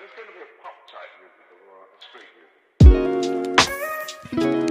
this going to be a pop type music or a street music?